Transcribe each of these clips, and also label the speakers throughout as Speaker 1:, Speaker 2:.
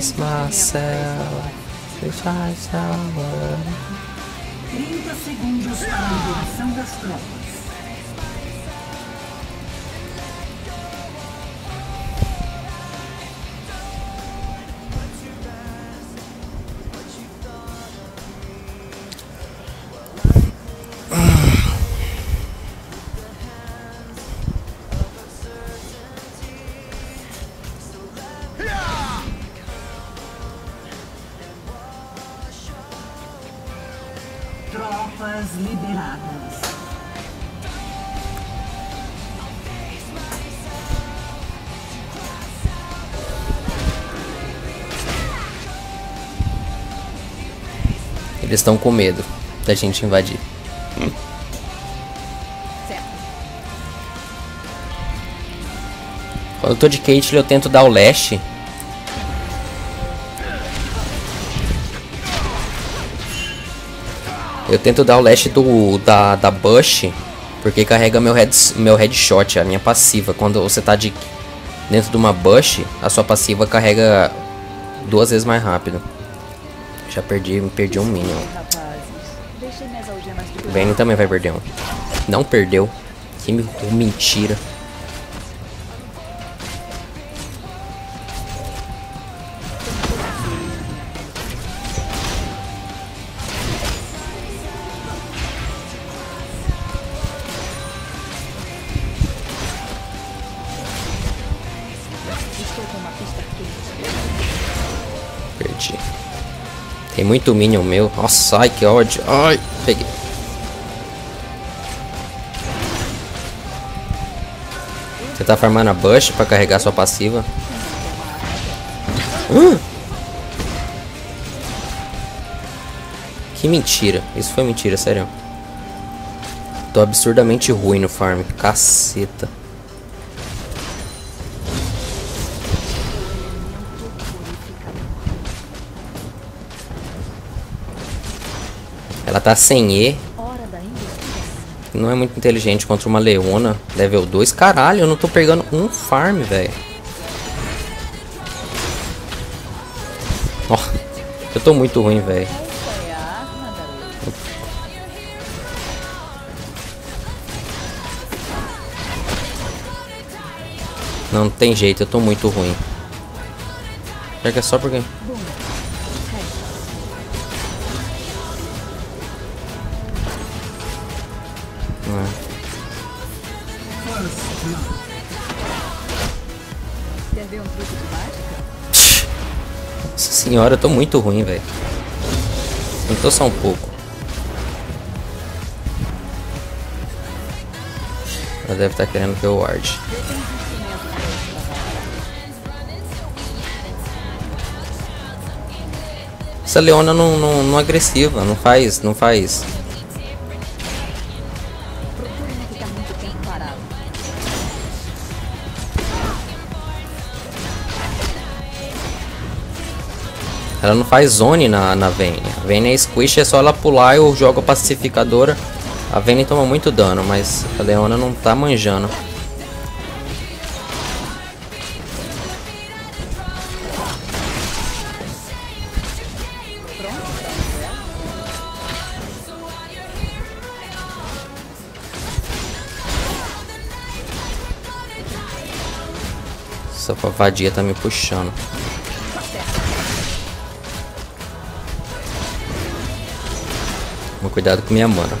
Speaker 1: face myself. I someone.
Speaker 2: 30 segundos para a liberação das tropas. Tropas liberadas.
Speaker 1: Eles estão com medo da gente invadir. Quando eu tô de Caitlyn, eu tento dar o leste. Eu tento dar o leste do, da, da Bush, porque carrega meu, head, meu headshot, a minha passiva. Quando você tá de, dentro de uma Bush, a sua passiva carrega duas vezes mais rápido. Já perdi, perdi um minion. O Vayne também vai perder um. Não perdeu. Que me- mentira. Muito minion meu. Nossa, ai que ódio. Ai, peguei. Você tá farmando a Bush pra carregar sua passiva. Que mentira. Isso foi mentira, sério. Tô absurdamente ruim no farm. Caceta. Ela tá sem E. Não é muito inteligente contra uma Leona. Level 2. Caralho, eu não tô pegando um farm, velho. Ó, eu tô muito ruim, velho. Não, não tem jeito, eu tô muito ruim. Será que é só porque... senhora, eu tô muito ruim, velho. Não tô só um pouco. Ela deve estar querendo que eu ward. Essa Leona não, não, não agressiva, não faz, não faz. Ela não faz zone na, na Vayne. A Vayne é squish, é só ela pular e eu jogo a pacificadora. A Vayne toma muito dano, mas a Leona não tá manjando. Essa vadia tá me puxando. Cuidado com minha mana.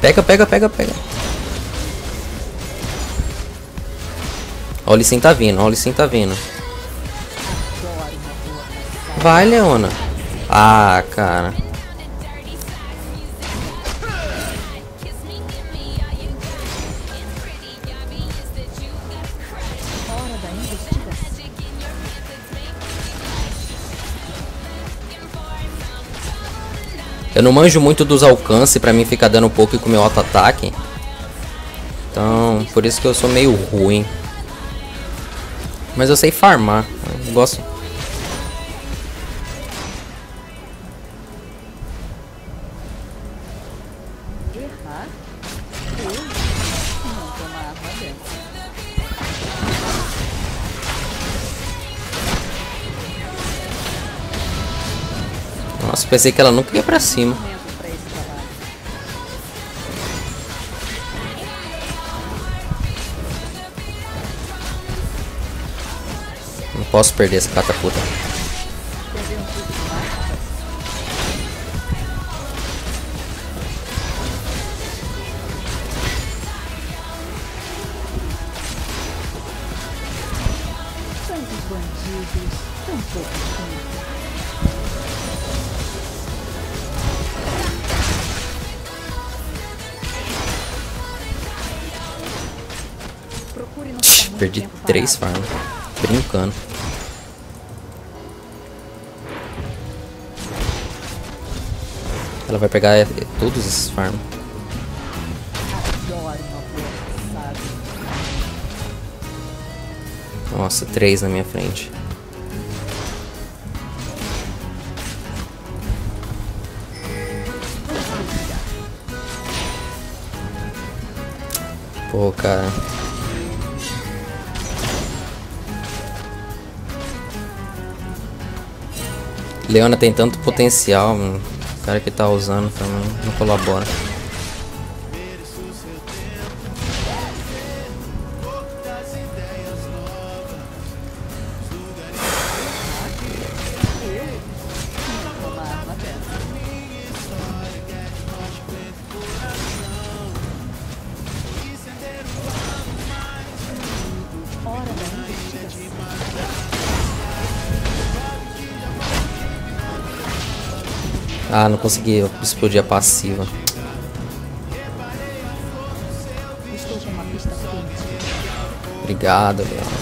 Speaker 1: Pega, pega, pega, pega. Ó, o Lee Sin tá vindo, ó, o Lee Sin tá vindo. Vai, Leona. Ah, cara. Eu não manjo muito dos alcances, pra mim ficar dando pouco e com meu auto-ataque.
Speaker 3: Então, por isso que eu sou meio ruim. Mas eu sei farmar. Eu gosto. Nossa, pensei que ela nunca ia pra cima. Não posso perder essa catapulta. Três farms. Brincando. Ela vai pegar todos esses farms. Nossa, três na minha frente. Pô, cara. Leona tem tanto potencial, mano. o cara que tá usando também não colabora. Ah, não consegui explodir a passiva. Obrigado, Leona.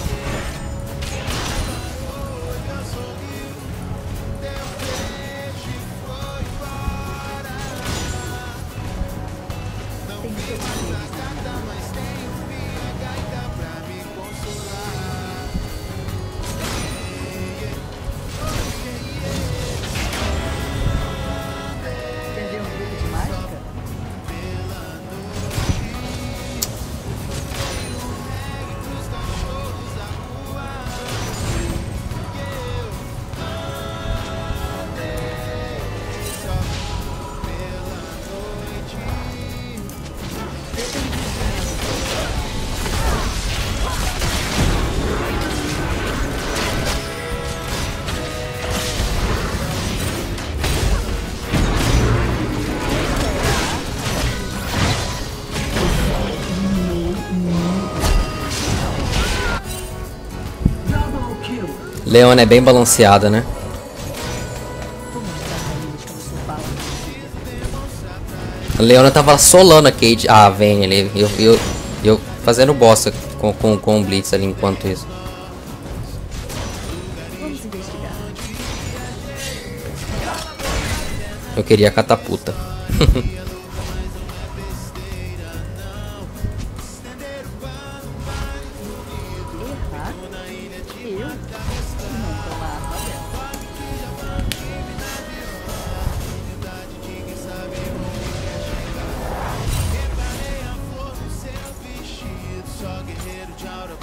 Speaker 3: Leona é bem balanceada, né? A Leona tava solando a Cade. Ah, vem ali. Eu, eu, eu fazendo bosta com, com, com o Blitz ali enquanto isso. Eu queria a catapulta.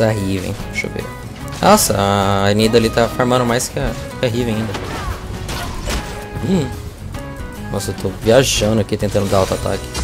Speaker 1: Essa Riven, deixa eu ver. Nossa, a Nida ali tá farmando mais que a, que a Riven ainda. Hum. Nossa, eu tô viajando aqui tentando dar auto-ataque.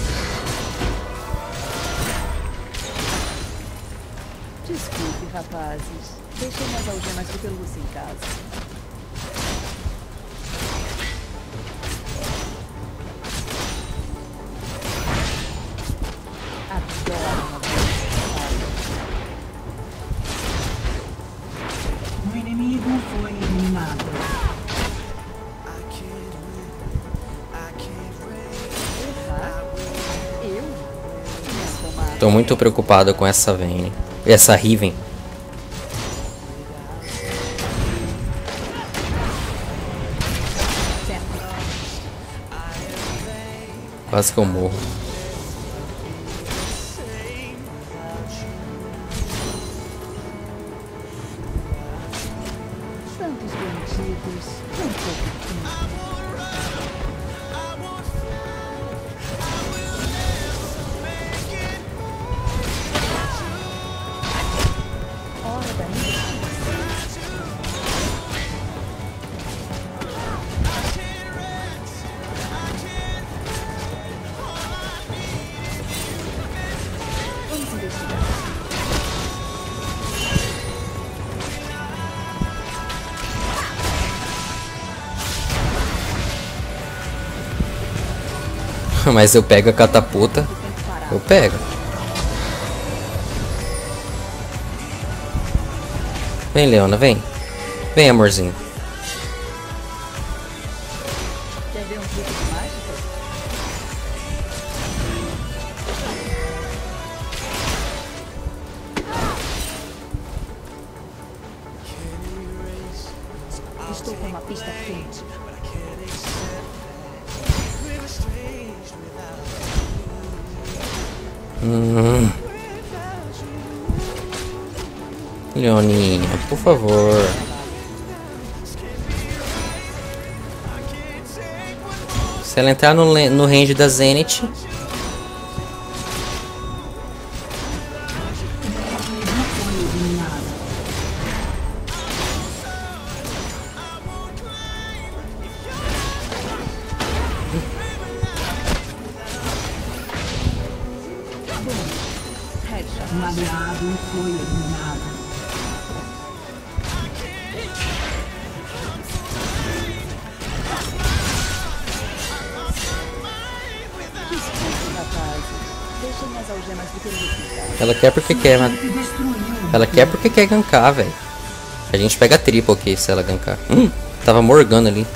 Speaker 1: Tô muito preocupado com essa Vayne. Essa Riven. Quase que eu morro. Mas eu pego a catapulta. Eu pego. Vem, Leona, vem. Vem, amorzinho. Entrar no, no range da Zenith, ela quer porque quer, mas ela quer porque quer gankar, velho. A gente pega triple aqui se ela gankar. Hum, tava morgando ali.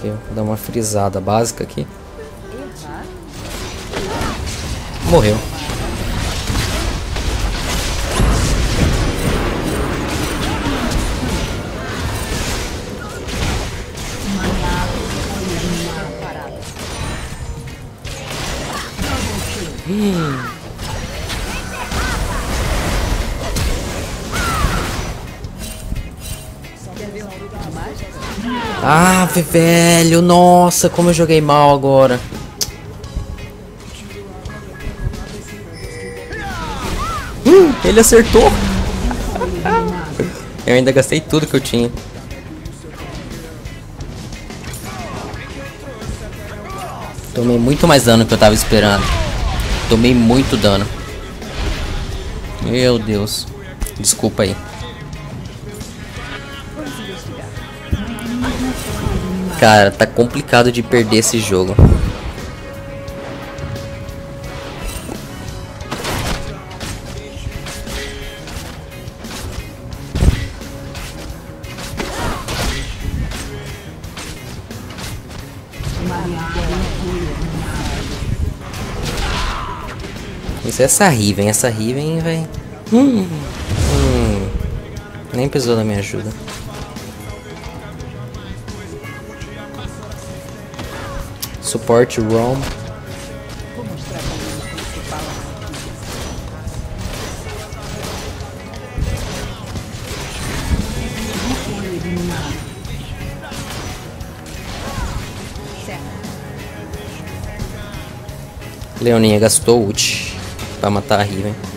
Speaker 1: Que vou dar uma frisada básica aqui. Morreu. Ah, velho, nossa, como eu joguei mal agora. Hum, ele acertou. Eu ainda gastei tudo que eu tinha. Tomei muito mais dano que eu tava esperando. Tomei muito dano. Meu Deus. Desculpa aí. Cara, tá complicado de perder esse jogo.
Speaker 2: Eliminado.
Speaker 1: Se essa Riven, essa Riven, velho. Hum, hum, nem precisou da minha ajuda.
Speaker 3: Fala aqui.
Speaker 1: Leoninha gastou ult pra matar a Riven.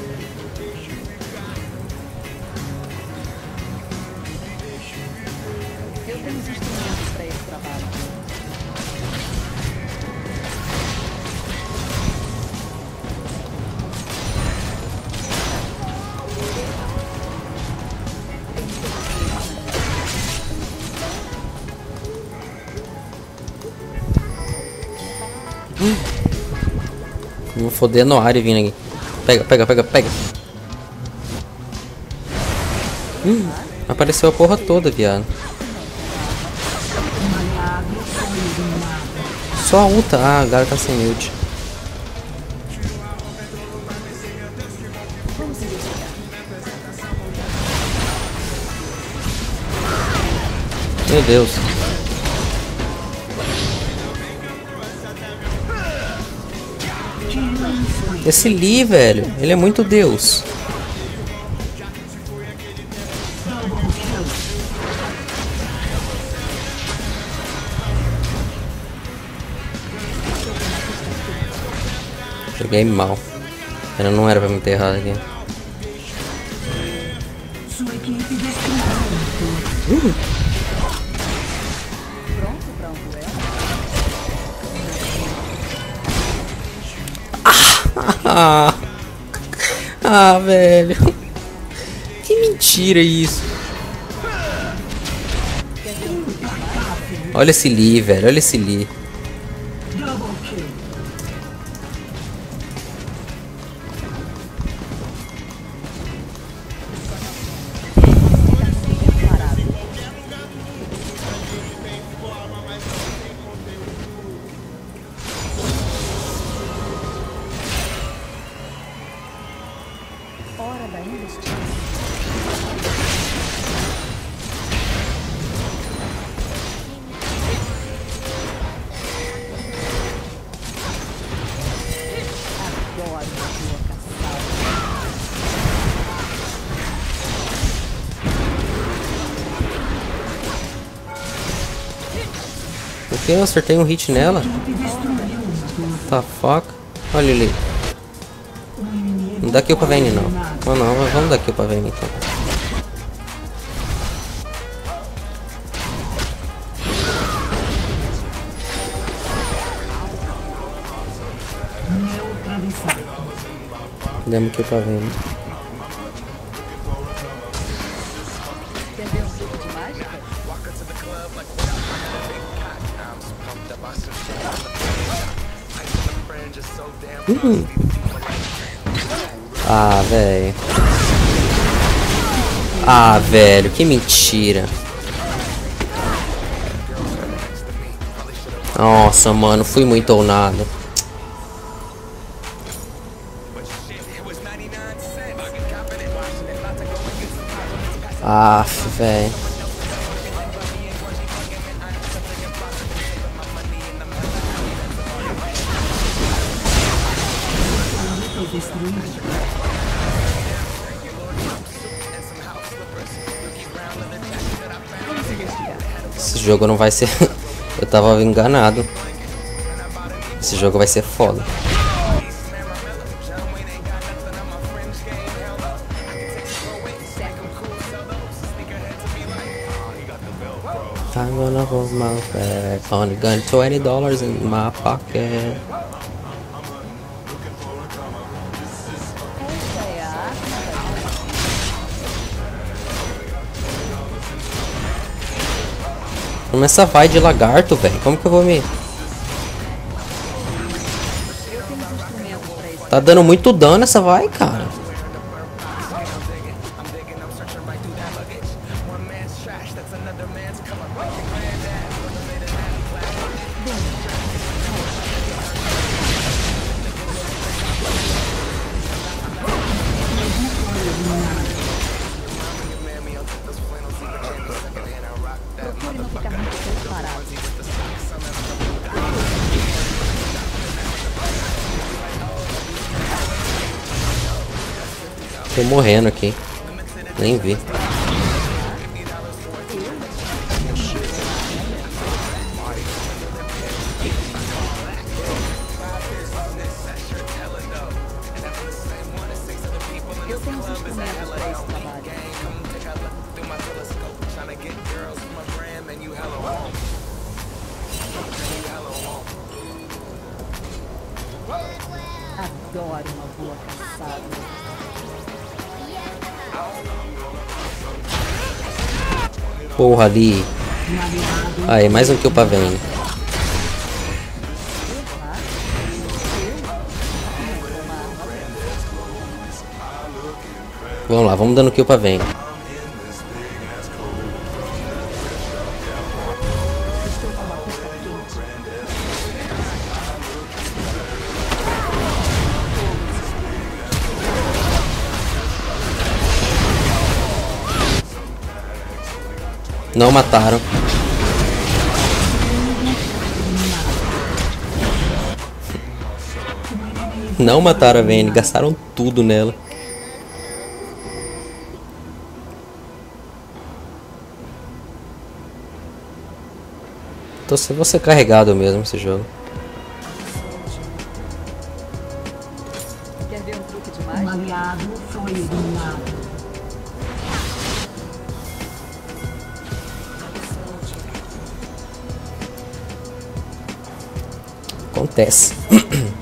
Speaker 1: Foder no área vindo aqui. Pega, pega, pega, pega. Hum, apareceu a porra toda, viado. Só a ulta. Ah, agora tá sem ult. Meu Deus. Esse Lee, velho, ele é muito Deus. Joguei mal. Ainda não era pra me ter errado aqui. Velho. Que mentira isso. Olha esse Lee, velho. Olha esse Lee. Acertei um hit nela? Tá fuck? Olha ele. Não dá kill pra Vayne não. não, mas vamos dar kill pra Vayne então. Demos kill pra Vayne. Ah, velho. Ah, velho, que mentira. Nossa, mano, fui muito ou nada. Ah, velho. Esse jogo não vai ser. Eu tava enganado. Esse jogo vai ser foda. I'm gonna hold my back. Only got twenty dollars in my pocket. Como essa vai de lagarto, velho? Como que eu vou me. Tá dando muito dano essa vai, cara.
Speaker 3: Tô morrendo aqui. Nem vi. Porra ali. Aí, mais um kill pra Vayne. Vamos lá, vamos dando kill pra Vayne. Não mataram. Não mataram a Vayne, gastaram tudo nela. Tô se você carregado mesmo esse jogo.
Speaker 4: Quer ver um truque de
Speaker 2: Um aliado foi eliminado.
Speaker 3: Acontece.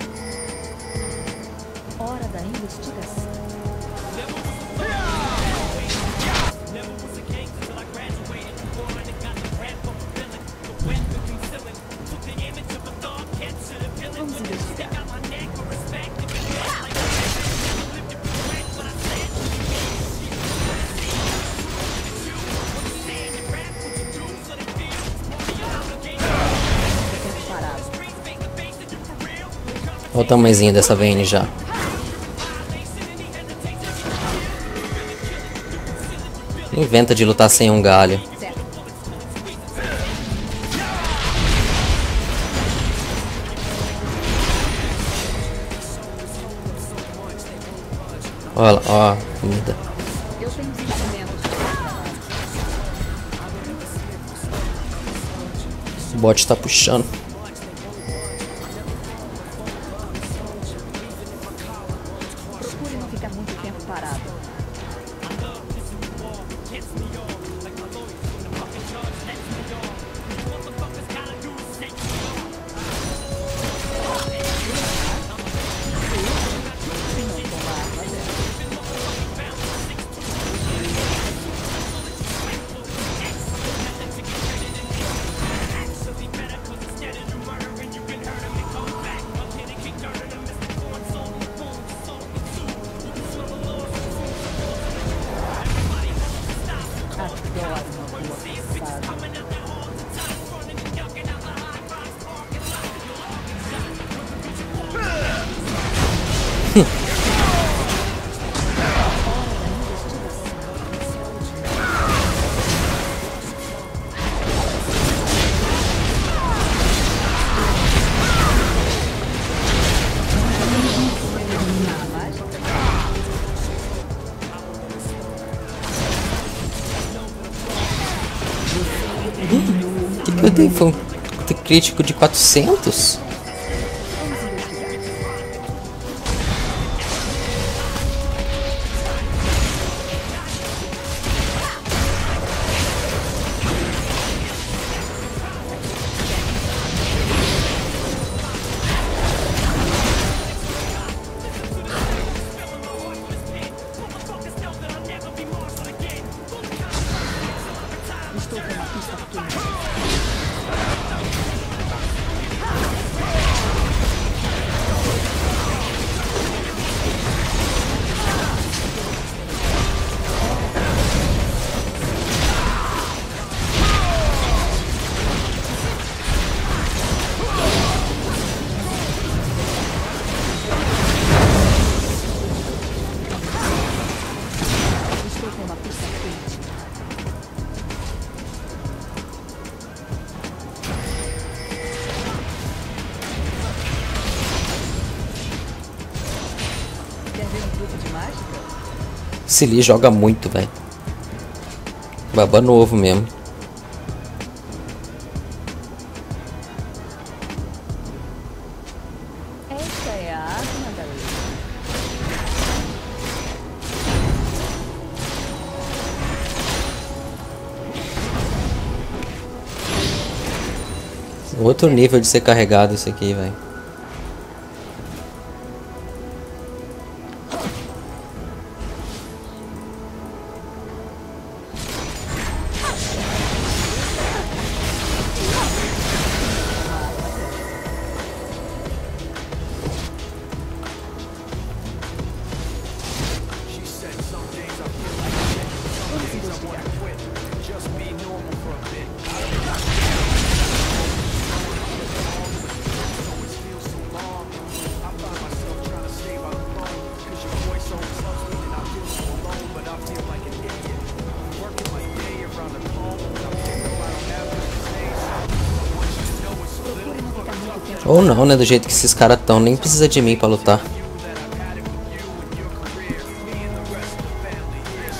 Speaker 3: tamanhozinho dessa Vayne já. Inventa de lutar sem um galho. Olha ó, comida. O bot tá puxando. Crítico de 400?
Speaker 5: Lee joga muito, velho. Baba novo mesmo.
Speaker 3: Esta é a arma da lei.
Speaker 5: Outro nível de ser carregado isso aqui, velho. Ou não, né? Do jeito que esses caras tão, nem precisa de mim pra lutar.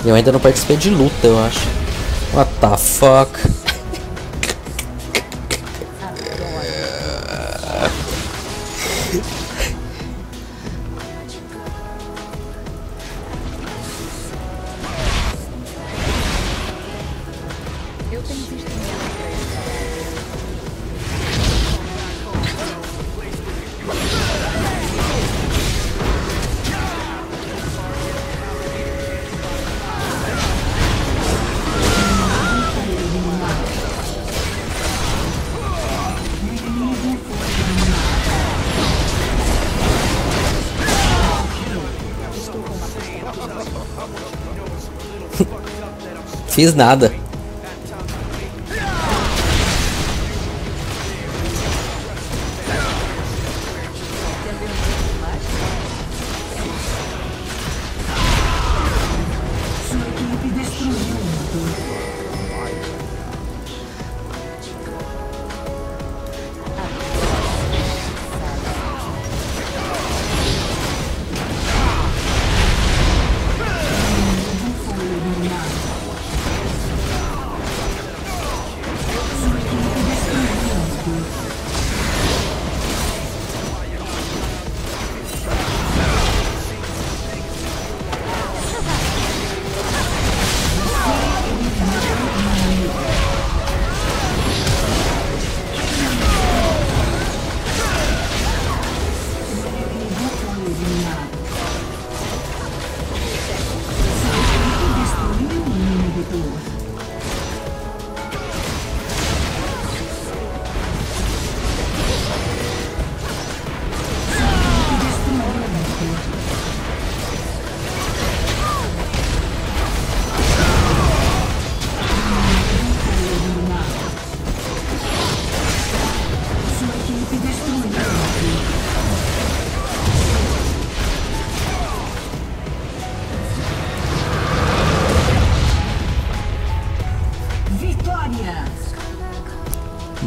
Speaker 5: Eu ainda não participei de luta, eu acho. What the fuck? Fiz nada.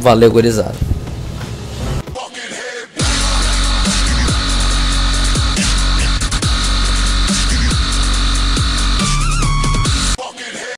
Speaker 5: Valeu, gurizada.